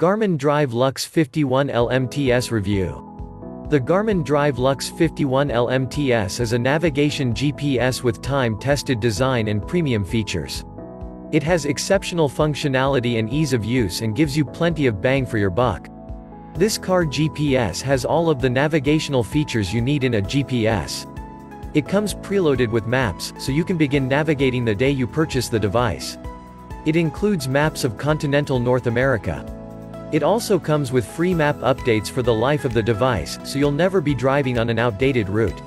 Garmin Drive Luxe 51 LMTS Review the Garmin Drive Luxe 51 LMTS is a navigation GPS with time-tested design and premium features. It has exceptional functionality and ease of use and gives you plenty of bang for your buck. This car GPS has all of the navigational features you need in a GPS. It comes preloaded with maps, so you can begin navigating the day you purchase the device. It includes maps of continental North America, it also comes with free map updates for the life of the device, so you'll never be driving on an outdated route.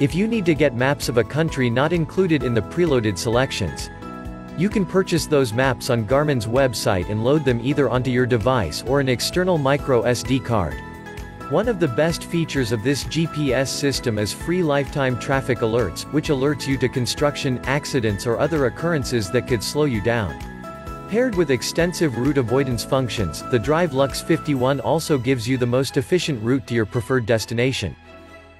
If you need to get maps of a country not included in the preloaded selections, you can purchase those maps on Garmin's website and load them either onto your device or an external micro SD card. One of the best features of this GPS system is free lifetime traffic alerts, which alerts you to construction, accidents or other occurrences that could slow you down. Paired with extensive route avoidance functions, the Drive Luxe 51 also gives you the most efficient route to your preferred destination.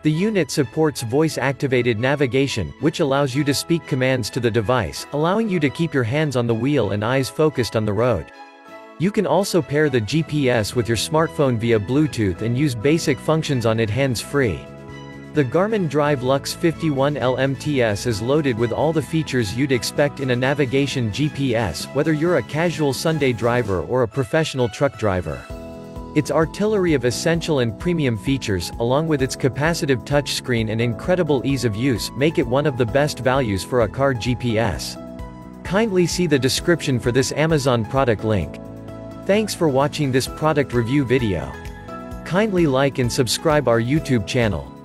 The unit supports voice-activated navigation, which allows you to speak commands to the device, allowing you to keep your hands on the wheel and eyes focused on the road. You can also pair the GPS with your smartphone via Bluetooth and use basic functions on it hands-free. The Garmin Drive Luxe 51 LMTS is loaded with all the features you'd expect in a navigation GPS, whether you're a casual Sunday driver or a professional truck driver. Its artillery of essential and premium features, along with its capacitive touchscreen and incredible ease of use, make it one of the best values for a car GPS. Kindly see the description for this Amazon product link. Thanks for watching this product review video. Kindly like and subscribe our YouTube channel.